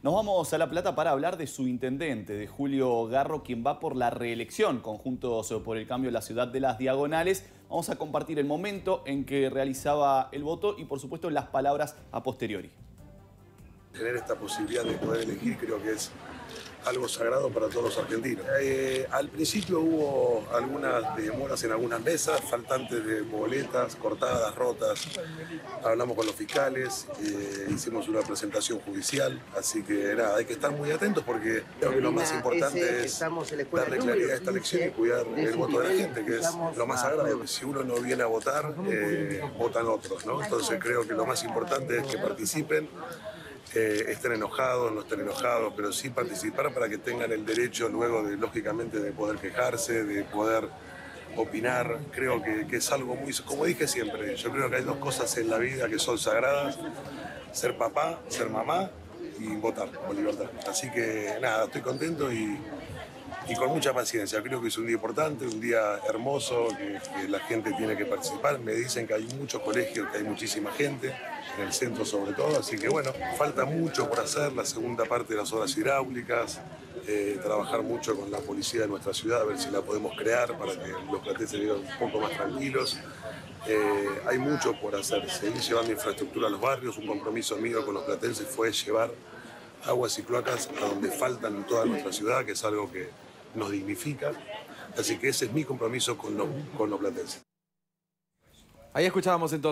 Nos vamos a La Plata para hablar de su intendente, de Julio Garro, quien va por la reelección, conjuntos por el cambio en la ciudad de las Diagonales. Vamos a compartir el momento en que realizaba el voto y por supuesto las palabras a posteriori. Tener esta posibilidad de poder elegir creo que es algo sagrado para todos los argentinos. Eh, al principio hubo algunas demoras en algunas mesas, faltantes de boletas, cortadas, rotas. Hablamos con los fiscales, eh, hicimos una presentación judicial, así que nada, hay que estar muy atentos porque creo que lo más importante es darle claridad a esta elección y cuidar el voto de la gente, que es lo más sagrado. Si uno no viene a votar, eh, votan otros, ¿no? Entonces creo que lo más importante es que participen estén enojados, no estén enojados, pero sí participar para que tengan el derecho luego de, lógicamente, de poder quejarse, de poder opinar. Creo que, que, es algo muy, como dije siempre, yo creo que hay dos cosas en la vida que son sagradas, ser papá, ser mamá y votar con libertad. Así que nada, estoy contento y, y con mucha paciencia. Creo que es un día importante, un día hermoso, que, la gente tiene que participar. Me dicen que hay muchos colegios, que hay muchísima gente, en el centro sobre todo, así que bueno, falta mucho por hacer, la segunda parte de las obras hidráulicas, eh, trabajar mucho con la policía de nuestra ciudad, a ver si la podemos crear para que los platenses vivan un poco más tranquilos. Eh, hay mucho por hacer, seguir llevando infraestructura a los barrios, un compromiso mío con los platenses fue llevar aguas y cloacas a donde faltan en toda nuestra ciudad, que es algo que nos dignifica. Así que ese es mi compromiso con los, con los platenses. Ahí escuchábamos entonces.